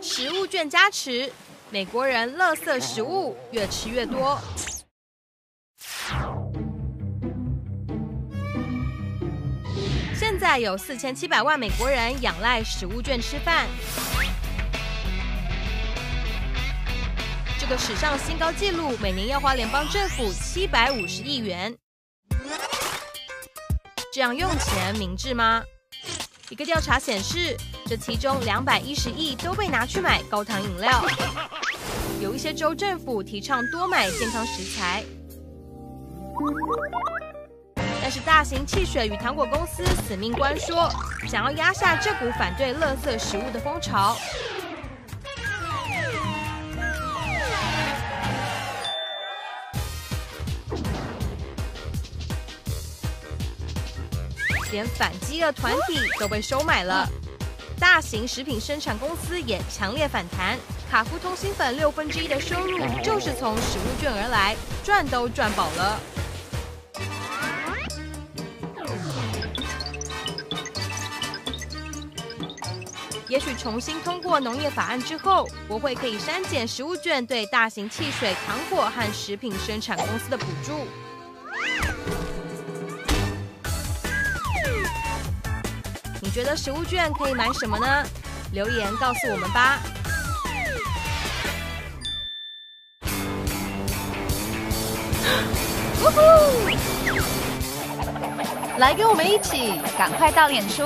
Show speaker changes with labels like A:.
A: 食物券加持，美国人垃圾食物越吃越多。现在有四千七百万美国人仰赖食物券吃饭，这个史上新高纪录，每年要花联邦政府七百五十亿元。这样用钱明智吗？一个调查显示，这其中两百一十亿都被拿去买高糖饮料。有一些州政府提倡多买健康食材。但是大型汽水与糖果公司死命关说，想要压下这股反对垃圾食物的风潮。连反饥饿团体都被收买了，大型食品生产公司也强烈反弹。卡夫通心粉六分之一的收入就是从食物券而来，赚都赚饱了。也许重新通过农业法案之后，国会可以删减食物券对大型汽水、糖果和食品生产公司的补助。觉得食物券可以买什么呢？留言告诉我们吧。
B: 来跟我们一起，赶快到脸书